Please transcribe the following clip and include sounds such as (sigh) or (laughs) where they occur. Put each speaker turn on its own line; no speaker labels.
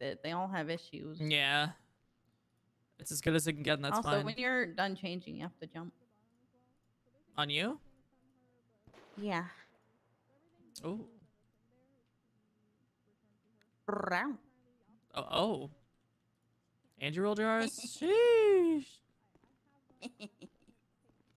it. They all have issues.
Yeah. It's as good as it can get, and that's
also,
fine.
when you're done changing, you have to jump.
On you?
Yeah.
Oh. Oh. oh. And rolled your eyes. (laughs) Sheesh.